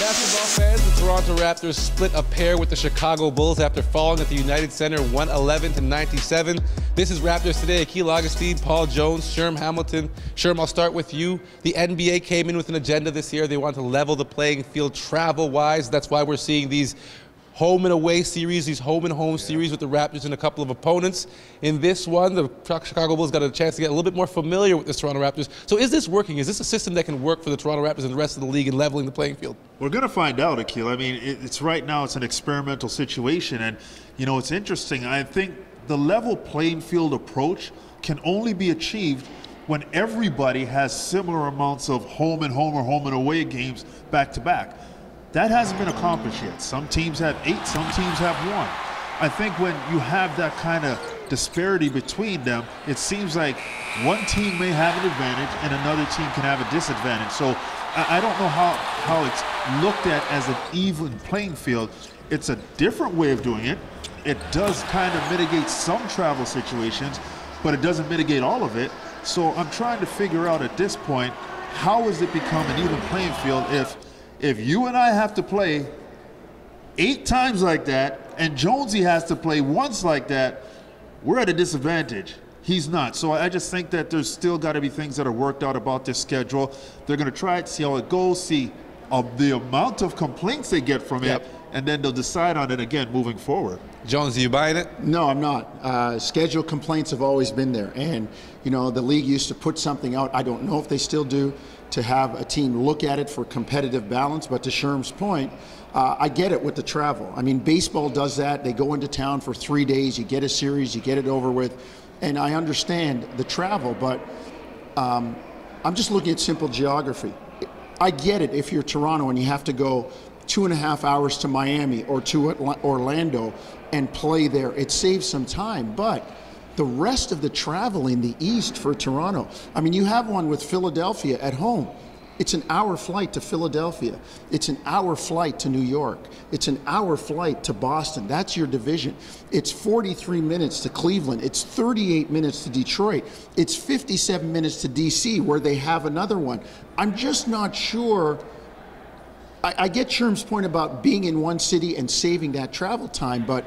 Basketball fans, the Toronto Raptors split a pair with the Chicago Bulls after falling at the United Center 111 to 97. This is Raptors today. Akil Augustine, Paul Jones, Sherm Hamilton. Sherm, I'll start with you. The NBA came in with an agenda this year. They want to level the playing field travel-wise. That's why we're seeing these home and away series, these home and home series with the Raptors and a couple of opponents. In this one, the Chicago Bulls got a chance to get a little bit more familiar with the Toronto Raptors. So is this working? Is this a system that can work for the Toronto Raptors and the rest of the league in leveling the playing field? We're going to find out, Akil. I mean, it's right now, it's an experimental situation. And, you know, it's interesting. I think the level playing field approach can only be achieved when everybody has similar amounts of home and home or home and away games back to back. That hasn't been accomplished yet. Some teams have eight, some teams have one. I think when you have that kind of disparity between them, it seems like one team may have an advantage and another team can have a disadvantage. So I don't know how, how it's looked at as an even playing field. It's a different way of doing it. It does kind of mitigate some travel situations, but it doesn't mitigate all of it. So I'm trying to figure out at this point, how has it become an even playing field if – if you and I have to play eight times like that and Jonesy has to play once like that, we're at a disadvantage. He's not. So I just think that there's still got to be things that are worked out about this schedule. They're going to try it, see how it goes, see uh, the amount of complaints they get from yep. it, and then they'll decide on it again moving forward. Jones, are you buying it? No, I'm not. Uh, schedule complaints have always been there. And, you know, the league used to put something out. I don't know if they still do to have a team look at it for competitive balance. But to Sherm's point, uh, I get it with the travel. I mean, baseball does that. They go into town for three days, you get a series, you get it over with. And I understand the travel, but um, I'm just looking at simple geography. I get it if you're Toronto and you have to go two and a half hours to Miami or to Orlando and play there. It saves some time, but the rest of the travel in the east for Toronto. I mean, you have one with Philadelphia at home. It's an hour flight to Philadelphia. It's an hour flight to New York. It's an hour flight to Boston. That's your division. It's 43 minutes to Cleveland. It's 38 minutes to Detroit. It's 57 minutes to DC, where they have another one. I'm just not sure. I, I get Sherm's point about being in one city and saving that travel time, but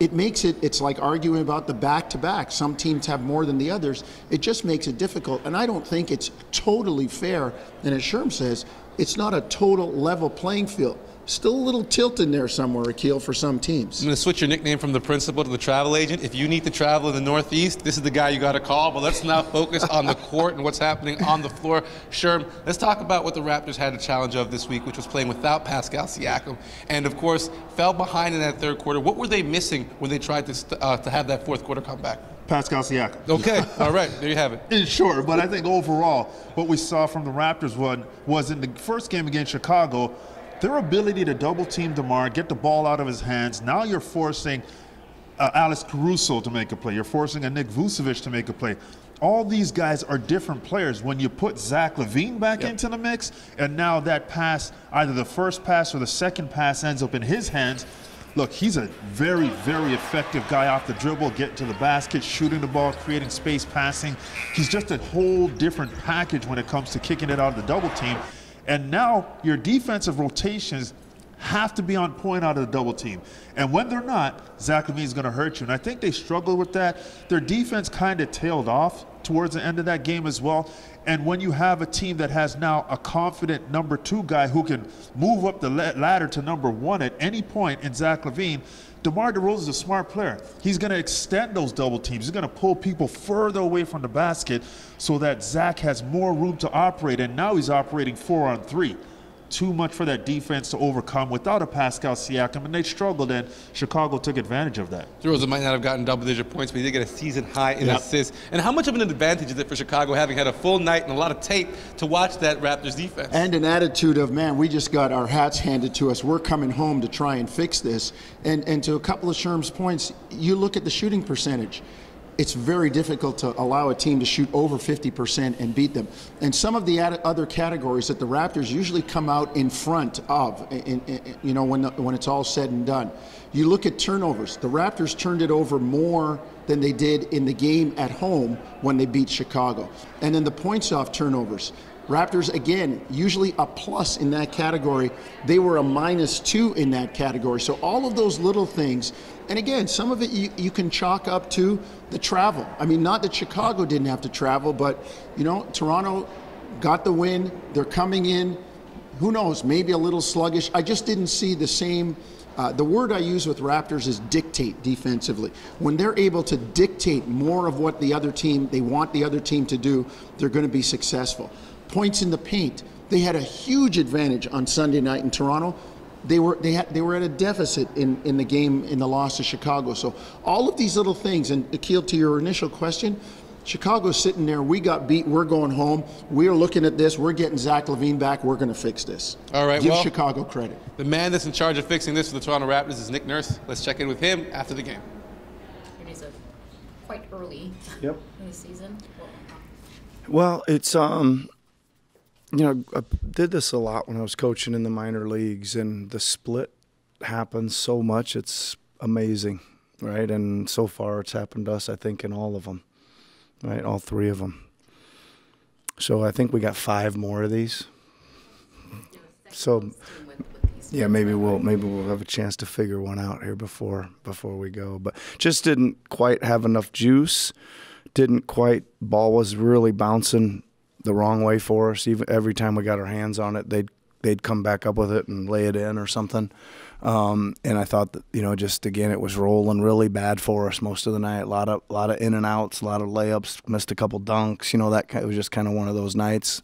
it makes it, it's like arguing about the back to back. Some teams have more than the others. It just makes it difficult. And I don't think it's totally fair. And as Sherm says, it's not a total level playing field. Still a little tilt in there somewhere, Akil, for some teams. I'm going to switch your nickname from the principal to the travel agent. If you need to travel in the Northeast, this is the guy you got to call. But let's now focus on the court and what's happening on the floor. Sherm, let's talk about what the Raptors had a challenge of this week, which was playing without Pascal Siakam. And of course, fell behind in that third quarter. What were they missing when they tried to, uh, to have that fourth quarter come back? Pascal Siakam. Okay, all right, there you have it. In short, but I think overall, what we saw from the Raptors one was in the first game against Chicago, their ability to double team DeMar, get the ball out of his hands. Now you're forcing uh, Alex Caruso to make a play. You're forcing a Nick Vucevic to make a play. All these guys are different players. When you put Zach LaVine back yep. into the mix, and now that pass, either the first pass or the second pass ends up in his hands, look, he's a very, very effective guy off the dribble, getting to the basket, shooting the ball, creating space, passing. He's just a whole different package when it comes to kicking it out of the double team. And now your defensive rotations have to be on point out of the double team. And when they're not, Zach LaVine is going to hurt you. And I think they struggled with that. Their defense kind of tailed off towards the end of that game as well. And when you have a team that has now a confident number two guy who can move up the ladder to number one at any point in Zach LaVine, DeMar DeRozan is a smart player. He's going to extend those double teams. He's going to pull people further away from the basket so that Zach has more room to operate. And now he's operating four on three too much for that defense to overcome without a Pascal Siakam, and they struggled, and Chicago took advantage of that. DeRozan might not have gotten double-digit points, but he did get a season high in yep. assists. And how much of an advantage is it for Chicago having had a full night and a lot of tape to watch that Raptors defense? And an attitude of, man, we just got our hats handed to us. We're coming home to try and fix this. And, and to a couple of Sherm's points, you look at the shooting percentage it's very difficult to allow a team to shoot over 50% and beat them. And some of the other categories that the Raptors usually come out in front of, in, in, you know, when, the, when it's all said and done. You look at turnovers. The Raptors turned it over more than they did in the game at home when they beat Chicago. And then the points off turnovers. Raptors, again, usually a plus in that category. They were a minus two in that category. So all of those little things, and again, some of it you, you can chalk up to the travel. I mean, not that Chicago didn't have to travel, but, you know, Toronto got the win. They're coming in. Who knows? Maybe a little sluggish. I just didn't see the same. Uh, the word I use with Raptors is dictate defensively. When they're able to dictate more of what the other team, they want the other team to do, they're going to be successful. Points in the paint. They had a huge advantage on Sunday night in Toronto. They were they had they were at a deficit in, in the game in the loss to Chicago. So all of these little things, and Akil, to your initial question, Chicago's sitting there. We got beat. We're going home. We're looking at this. We're getting Zach LaVine back. We're going to fix this. All right. Give well, Chicago credit. The man that's in charge of fixing this for the Toronto Raptors is Nick Nurse. Let's check in with him after the game. It is a quite early Yep. in the season. Well, it's um, you know, I did this a lot when I was coaching in the minor leagues, and the split happens so much. It's amazing, right? And so far, it's happened to us. I think in all of them, right? All three of them. So I think we got five more of these. So yeah, maybe we'll maybe we'll have a chance to figure one out here before before we go. But just didn't quite have enough juice. Didn't quite ball was really bouncing the wrong way for us. Even every time we got our hands on it, they'd they'd come back up with it and lay it in or something. Um, and I thought that you know just again it was rolling really bad for us most of the night. A lot of a lot of in and outs, a lot of layups, missed a couple dunks. You know that kind, it was just kind of one of those nights.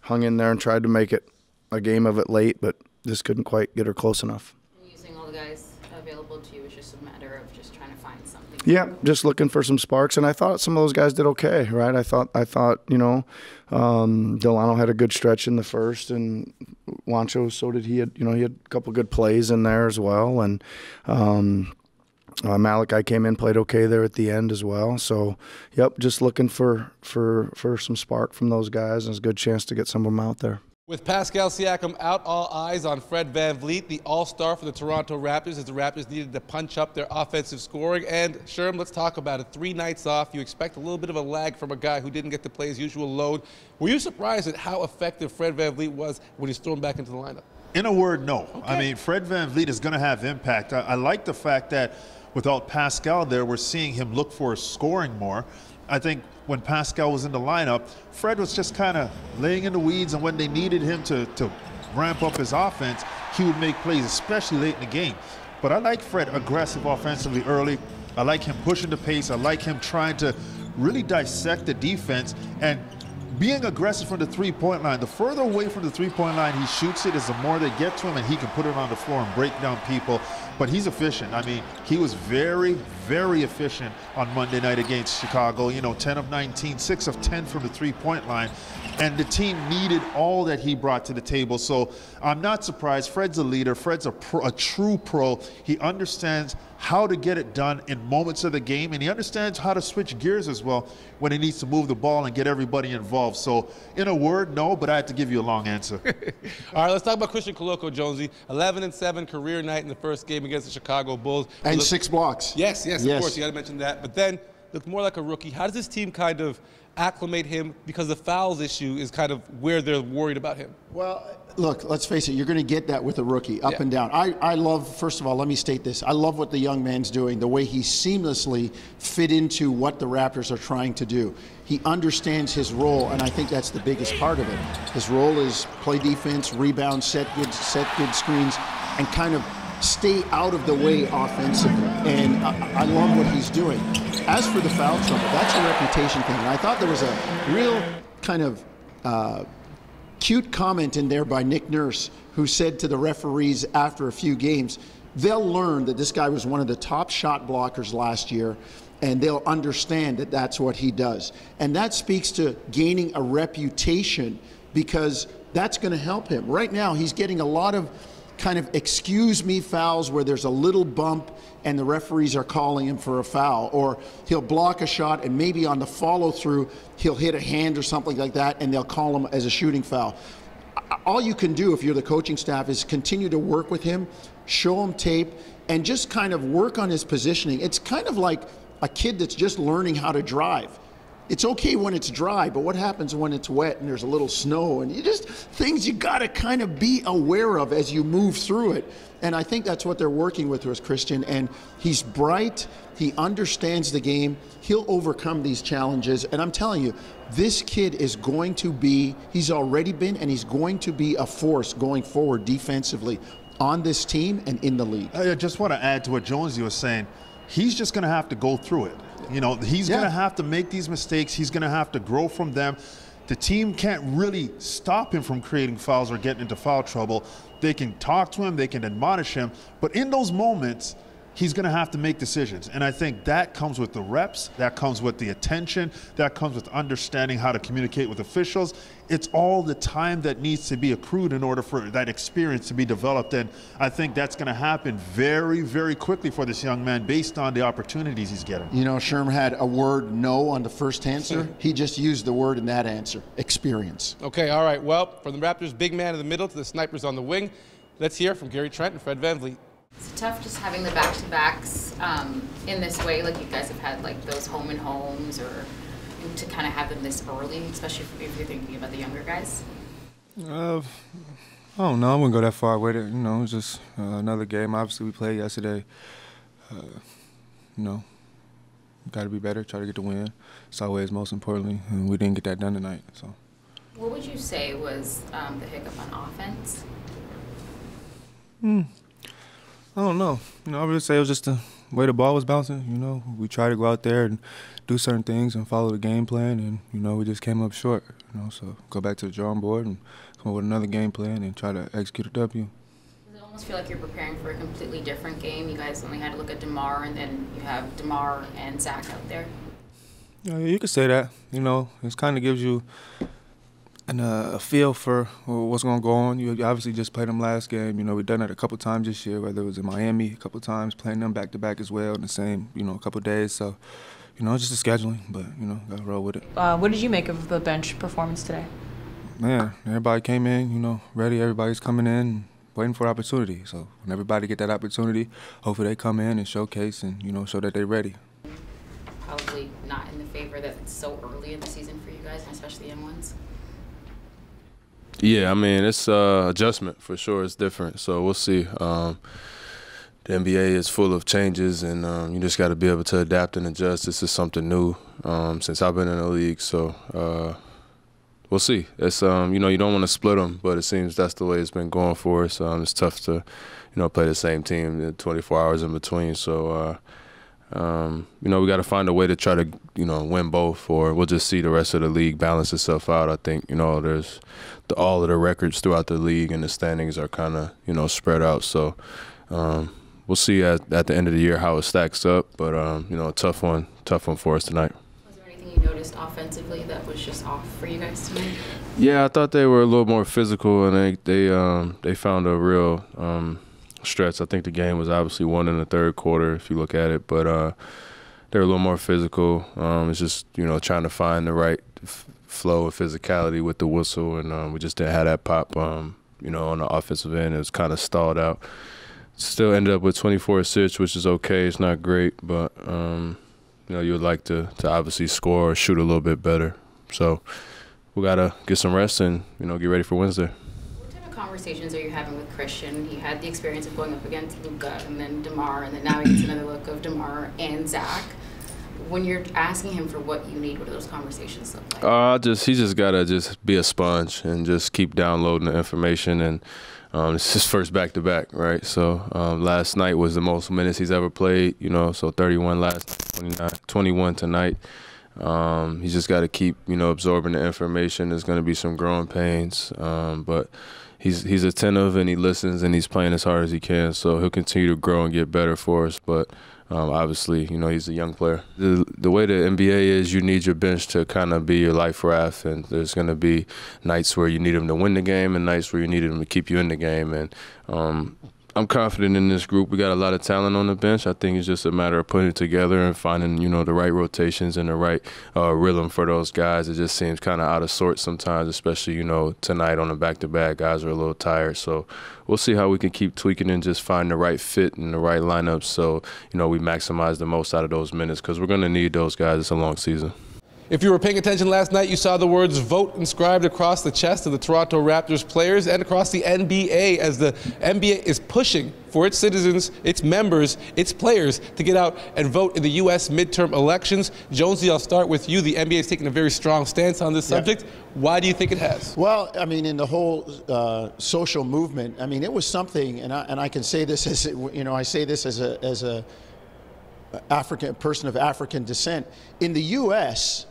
Hung in there and tried to make it a game of it late, but just couldn't quite get her close enough. Using all the guys available to you is just a matter of just trying to find something. Yeah, just looking for some sparks, and I thought some of those guys did okay, right? I thought I thought you know, um, Dalano had a good stretch in the first, and Juancho so did he. Had you know he had a couple good plays in there as well, and um, uh, Malachi came in played okay there at the end as well. So, yep, just looking for for for some spark from those guys, and it's a good chance to get some of them out there. With Pascal Siakam out, all eyes on Fred VanVleet, the all-star for the Toronto Raptors, as the Raptors needed to punch up their offensive scoring. And Sherm, let's talk about it. Three nights off, you expect a little bit of a lag from a guy who didn't get to play his usual load. Were you surprised at how effective Fred VanVleet was when he's thrown back into the lineup? In a word, no. I mean, Fred VanVleet is going to have impact. I, I like the fact that without Pascal there, we're seeing him look for scoring more. I think when Pascal was in the lineup, Fred was just kind of laying in the weeds, and when they needed him to, to ramp up his offense, he would make plays, especially late in the game. But I like Fred aggressive offensively early. I like him pushing the pace. I like him trying to really dissect the defense and being aggressive from the three-point line. The further away from the three-point line he shoots it is the more they get to him and he can put it on the floor and break down people. But he's efficient. I mean, he was very, very efficient on Monday night against Chicago. You know, 10 of 19, 6 of 10 from the three-point line. And the team needed all that he brought to the table. So I'm not surprised. Fred's a leader. Fred's a, pro, a true pro. He understands how to get it done in moments of the game, and he understands how to switch gears as well when he needs to move the ball and get everybody involved. So, in a word, no, but I had to give you a long answer. All right, let's talk about Christian Koloko, Jonesy. 11 and 7 career night in the first game against the Chicago Bulls. And Look- six blocks. Yes, yes, Yes. of course. You got to mention that. But then looked more like a rookie. How does this team kind of acclimate him because the fouls issue is kind of where they're worried about him? Well, look, let's face it, you're going to get that with a rookie, up Yeah. and down. I, I love, first of all, let me state this. I love what the young man's doing, the way he seamlessly fit into what the Raptors are trying to do. He understands his role, and I think that's the biggest part of it. His role is play defense, rebound, set good, set good screens, and kind of stay out of the way offensively. And I, I love what he's doing. As for the foul trouble, that's a reputation thing. And I thought there was a real kind of uh, cute comment in there by Nick Nurse, who said to the referees after a few games, they'll learn that this guy was one of the top shot blockers last year, and they'll understand that that's what he does. And that speaks to gaining a reputation because that's going to help him. Right now, he's getting a lot of kind of excuse me fouls where there's a little bump and the referees are calling him for a foul. Or he'll block a shot and maybe on the follow through he'll hit a hand or something like that and they'll call him as a shooting foul. All you can do if you're the coaching staff is continue to work with him show him tape and just kind of work on his positioning. It's kind of like a kid that's just learning how to drive. It's okay when it's dry, but what happens when it's wet and there's a little snow and you just things you got to kind of be aware of as you move through it. And I think that's what they're working with with Christian. And he's bright. He understands the game. He'll overcome these challenges. And I'm telling you, this kid is going to be, he's already been, and he's going to be a force going forward defensively on this team and in the league. I just want to add to what Jonesy was saying. He's just going to have to go through it. You know, he's Yeah. going to have to make these mistakes. He's going to have to grow from them. The team can't really stop him from creating fouls or getting into foul trouble. They can talk to him, they can admonish him, but in those moments, he's going to have to make decisions. And I think that comes with the reps, that comes with the attention, that comes with understanding how to communicate with officials. It's all the time that needs to be accrued in order for that experience to be developed. And I think that's going to happen very, very quickly for this young man based on the opportunities he's getting. You know, Sherm had a word no on the first answer. He just used the word in that answer experience. Okay, all right. Well, from the Raptors' big man in the middle to the snipers on the wing, let's hear from Gary Trent and Fred VanVleet. It's tough just having the back-to-backs um, in this way, like you guys have had like those home and homes, or to kind of have them this early, especially if you're thinking about the younger guys. Uh, I don't know. I wouldn't go that far with it. You know, it was just uh, another game. Obviously, we played yesterday. Uh, you know, got to be better. Try to get the win. It's always most importantly, and we didn't get that done tonight. So. What would you say was um, the hiccup on offense? I don't know. You know, I would say it was just the way the ball was bouncing. You know, we tried to go out there and do certain things and follow the game plan, and you know, we just came up short. You know, so go back to the drawing board and come up with another game plan and try to execute a W. Does it almost feel like you're preparing for a completely different game? You guys only had to look at DeMar, and then you have DeMar and Zach out there. Yeah, you could say that. You know, it kind of gives you an, uh, a feel for what's going to go on. You obviously just played them last game. You know, we've done it a couple times this year, whether it was in Miami a couple times, playing them back to back as well in the same, you know, a couple days. So, you know, just the scheduling, but you know, got to roll with it. Uh, what did you make of the bench performance today? Man, everybody came in, you know, ready. Everybody's coming in, waiting for opportunity. So when everybody get that opportunity, hopefully they come in and showcase and you know show that they're ready. Probably not in the favor that it's so early in the season for you guys, and especially young ones. Yeah, I mean it's uh, adjustment for sure. It's different, so we'll see. Um, the NBA is full of changes, and um, you just got to be able to adapt and adjust. This is something new um, since I've been in the league, so uh, we'll see. It's um, you know you don't want to split them, but it seems that's the way it's been going for us. Um, it's tough to you know play the same team uh, 24 hours in between, so. Uh, um, you know, we got to find a way to try to, you know, win both, or we'll just see the rest of the league balance itself out. I think, you know, there's the, all of the records throughout the league and the standings are kind of, you know, spread out. So um, we'll see at, at the end of the year how it stacks up. But, um, you know, a tough one, tough one for us tonight. Was there anything you noticed offensively that was just off for you guys tonight? Yeah, I thought they were a little more physical, and they they um, they found a real um, stretch. I think the game was obviously won in the third quarter if you look at it, but uh, they're a little more physical. Um, it's just you know trying to find the right f- flow of physicality with the whistle, and um, we just didn't have that pop. Um, you know, on the offensive end, it was kind of stalled out. Still ended up with 24 assists, which is okay. It's not great, but um, you know you would like to to obviously score or shoot a little bit better. So we gotta get some rest and you know get ready for Wednesday. Conversations are you having with Christian? He had the experience of going up against Luka and then DeMar, and then now he gets another look of DeMar and Zach. When you're asking him for what you need, what do those conversations look like? Uh, just he just gotta just be a sponge and just keep downloading the information and. Um, it's his first back to back, right? So um, last night was the most minutes he's ever played, you know. So 31 last, 29, 21 tonight. Um, he's just got to keep, you know, absorbing the information. There's going to be some growing pains, um, but he's he's attentive and he listens and he's playing as hard as he can. So he'll continue to grow and get better for us. But um, obviously, you know, he's a young player. The the way the NBA is, you need your bench to kind of be your life raft, and there's going to be nights where you need him to win the game and nights where you need him to keep you in the game. And um, I'm confident in this group. We got a lot of talent on the bench. I think it's just a matter of putting it together and finding, you know, the right rotations and the right uh, rhythm for those guys. It just seems kind of out of sorts sometimes, especially, you know, tonight on the back-to-back. Guys are a little tired, so we'll see how we can keep tweaking and just find the right fit and the right lineup so, you know, we maximize the most out of those minutes because we're going to need those guys. It's a long season. If you were paying attention last night, you saw the words vote inscribed across the chest of the Toronto Raptors players and across the NBA as the NBA is pushing for its citizens, its members, its players to get out and vote in the U.S. midterm elections. Jonesy, I'll start with you. The NBA is taking a very strong stance on this subject. Why do you think it has? Well, I mean, in the whole uh, social movement, I mean, it was something, and I, and I can say this as, you know, I say this as a, as a African person of African descent. In the U.S.,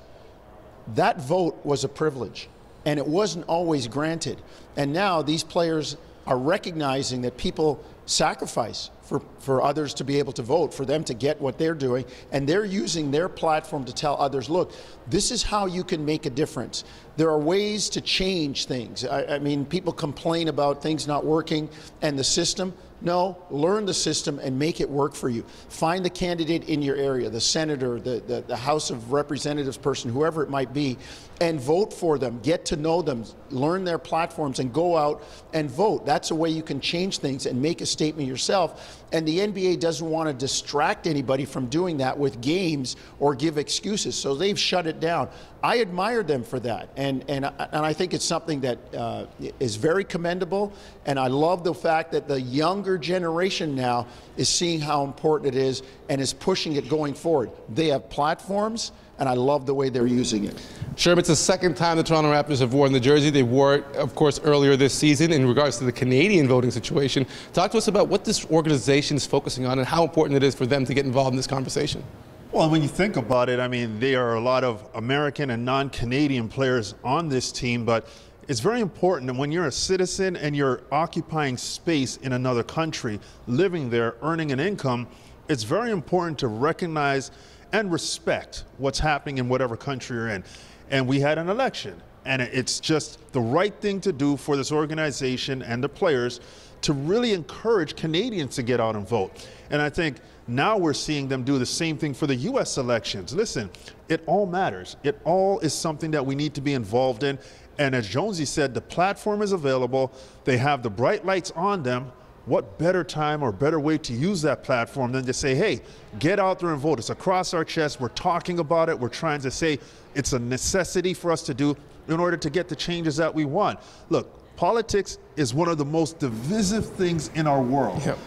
that vote was a privilege and it wasn't always granted. And now these players are recognizing that people sacrifice for, for others to be able to vote, for them to get what they're doing, and they're using their platform to tell others, look, this is how you can make a difference. There are ways to change things. I, I mean, people complain about things not working and the system. No, learn the system and make it work for you. Find the candidate in your area, the senator, the, the, the, House of Representatives person, whoever it might be, and vote for them. Get to know them, learn their platforms, and go out and vote. That's a way you can change things and make a statement yourself. And the NBA doesn't want to distract anybody from doing that with games or give excuses. So they've shut it down. I admire them for that. And, and, and I think it's something that uh, is very commendable. And I love the fact that the younger generation now is seeing how important it is and is pushing it going forward. They have platforms and I love the way they're using it. Sherm, it's the second time the Toronto Raptors have worn the jersey. They wore it, of course, earlier this season in regards to the Canadian voting situation. Talk to us about what this organization is focusing on and how important it is for them to get involved in this conversation. Well, when you think about it, I mean, there are a lot of American and non Canadian players on this team, but it's very important that when you're a citizen and you're occupying space in another country, living there, earning an income, it's very important to recognize and respect what's happening in whatever country you're in. And we had an election, and it's just the right thing to do for this organization and the players to really encourage Canadians to get out and vote. And I think now we're seeing them do the same thing for the U.S. elections. Listen, it all matters. It all is something that we need to be involved in. And as Jonesy said, the platform is available. They have the bright lights on them what better time or better way to use that platform than to say, hey, get out there and vote. It's across our chest. We're talking about it. We're trying to say it's a necessity for us to do in order to get the changes that we want. Look, politics is one of the most divisive things in our world. Yep.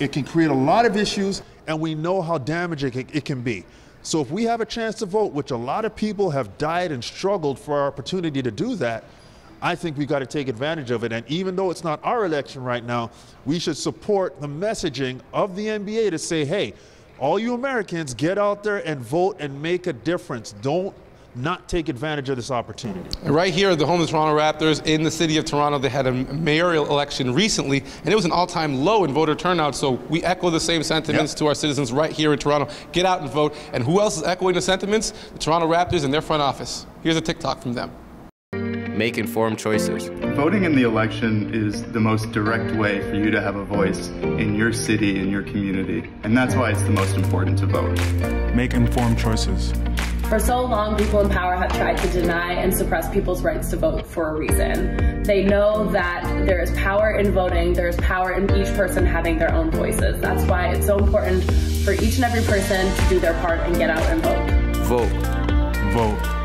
It can create a lot of issues, and we know how damaging it can be. So if we have a chance to vote, which a lot of people have died and struggled for our opportunity to do that, I think we've got to take advantage of it. And even though it's not our election right now, we should support the messaging of the NBA to say, hey, all you Americans, get out there and vote and make a difference. Don't not take advantage of this opportunity. Right here at the home of the Toronto Raptors in the city of Toronto, they had a mayoral election recently, and it was an all-time low in voter turnout. So we echo the same sentiments yep. to our citizens right here in Toronto. Get out and vote. And who else is echoing the sentiments? The Toronto Raptors and their front office. Here's a TikTok from them make informed choices. Voting in the election is the most direct way for you to have a voice in your city, in your community. And that's why it's the most important to vote. Make informed choices. For so long, people in power have tried to deny and suppress people's rights to vote for a reason. They know that there is power in voting, there is power in each person having their own voices. That's why it's so important for each and every person to do their part and get out and vote. Vote. Vote.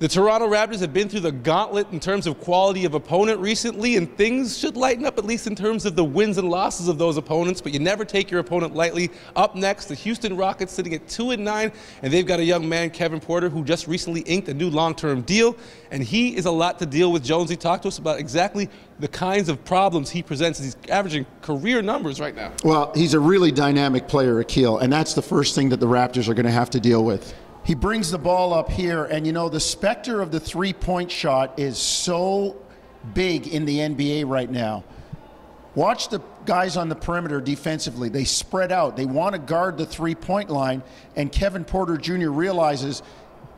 The Toronto Raptors have been through the gauntlet in terms of quality of opponent recently, and things should lighten up at least in terms of the wins and losses of those opponents. But you never take your opponent lightly. Up next, the Houston Rockets sitting at two and nine, and they've got a young man, Kevin Porter, who just recently inked a new long-term deal, and he is a lot to deal with. Jonesy, talk to us about exactly the kinds of problems he presents. He's averaging career numbers right now. Well, he's a really dynamic player, Akil, and that's the first thing that the Raptors are going to have to deal with. He brings the ball up here, and you know, the specter of the three point shot is so big in the NBA right now. Watch the guys on the perimeter defensively. They spread out, they want to guard the three point line, and Kevin Porter Jr. realizes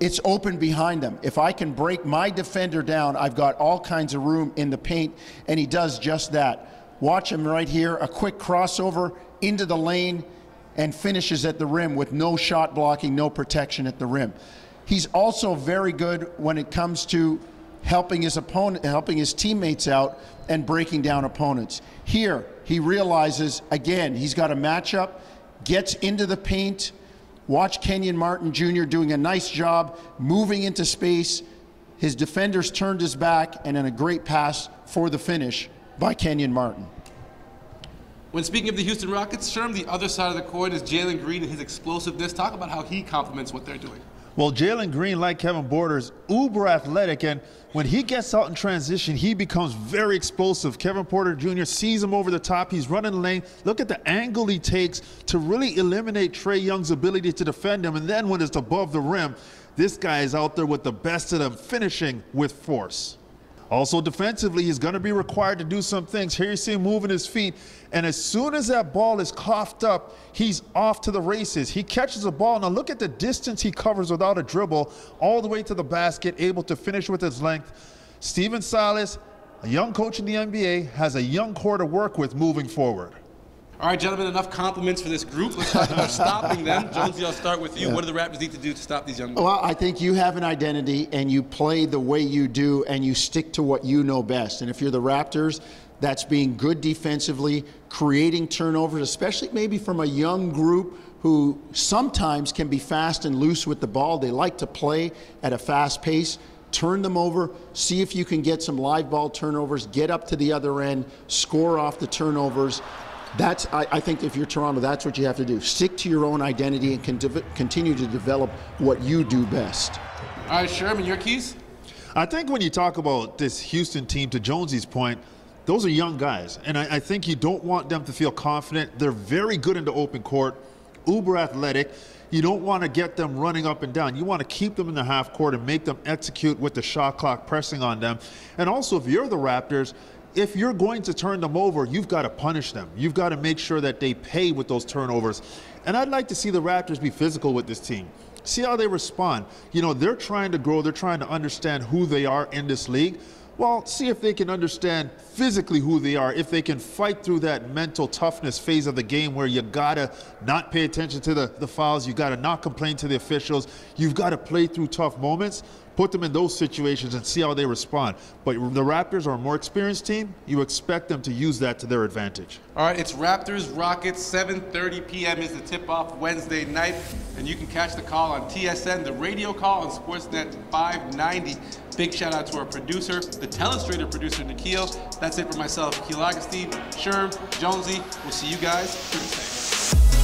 it's open behind them. If I can break my defender down, I've got all kinds of room in the paint, and he does just that. Watch him right here, a quick crossover into the lane and finishes at the rim with no shot blocking, no protection at the rim. He's also very good when it comes to helping his opponent, helping his teammates out and breaking down opponents. Here, he realizes again, he's got a matchup, gets into the paint. Watch Kenyon Martin Jr. doing a nice job moving into space. His defenders turned his back, and then a great pass for the finish by Kenyon Martin. When speaking of the Houston Rockets, Sherm, the other side of the coin is Jalen Green and his explosiveness. Talk about how he complements what they're doing. Well, Jalen Green, like Kevin Porter, uber athletic, and when he gets out in transition, he becomes very explosive. Kevin Porter Jr. sees him over the top. He's running the lane. Look at the angle he takes to really eliminate Trae Young's ability to defend him. And then when it's above the rim, this guy is out there with the best of them, finishing with force. Also defensively, he's going to be required to do some things. Here you see him moving his feet, and as soon as that ball is coughed up, he's off to the races. He catches a ball. Now look at the distance he covers without a dribble, all the way to the basket, able to finish with his length. Stephen Silas, a young coach in the NBA, has a young core to work with moving forward. All right, gentlemen, enough compliments for this group. Let's talk about stopping them. Jonesy, I'll start with you. Yeah. What do the Raptors need to do to stop these young men? Well, I think you have an identity and you play the way you do and you stick to what you know best. And if you're the Raptors, that's being good defensively, creating turnovers, especially maybe from a young group who sometimes can be fast and loose with the ball. They like to play at a fast pace. Turn them over, see if you can get some live ball turnovers, get up to the other end, score off the turnovers, that's I, I, think if you're Toronto, that's what you have to do. Stick to your own identity and con continue to develop what you do best. All right, Sherman, your keys. I think when you talk about this Houston team, to Jonesy's point, those are young guys, and I, I think you don't want them to feel confident. They're very good in the open court, uber athletic. You don't want to get them running up and down. You want to keep them in the half court and make them execute with the shot clock pressing on them. And also, if you're the Raptors, if you're going to turn them over, you've got to punish them. You've got to make sure that they pay with those turnovers. And I'd like to see the Raptors be physical with this team. See how they respond. You know, they're trying to grow, they're trying to understand who they are in this league. Well, see if they can understand physically who they are, if they can fight through that mental toughness phase of the game where you gotta not pay attention to the, the fouls, you gotta not complain to the officials, you've gotta play through tough moments put them in those situations and see how they respond. But the Raptors are a more experienced team. You expect them to use that to their advantage. All right, it's Raptors Rockets. 7:30 p.m. is the tip-off Wednesday night, and you can catch the call on TSN, the radio call on Sportsnet 590. Big shout out to our producer, the telestrator producer Nikhil. That's it for myself, Keel Augustine, Sherm, Jonesy. We'll see you guys Tuesday.